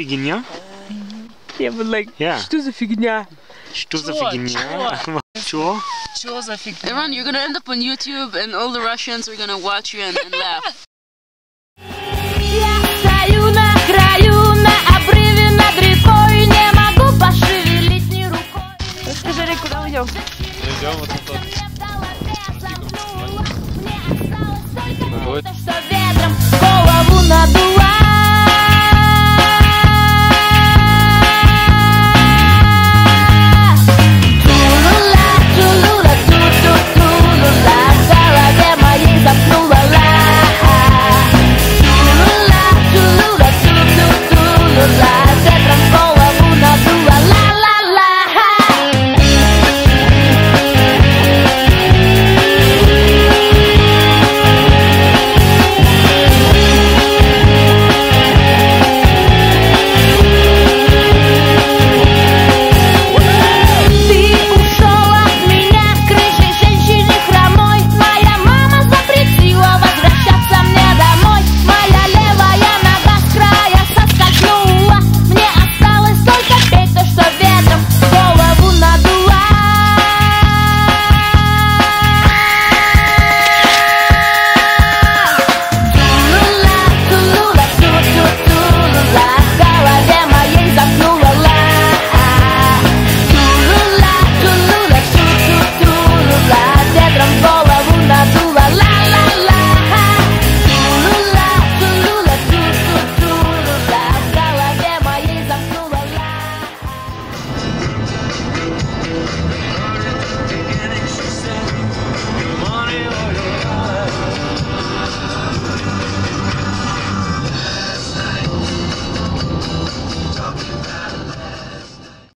фигня? Я but like, Yeah. что за фигня? Что за фигня? Чё? Что за фигня? Aaron, you're gonna end up on YouTube and all the Russians are gonna watch you and, and laugh. Расскажи, куда мы идем? вот осталось только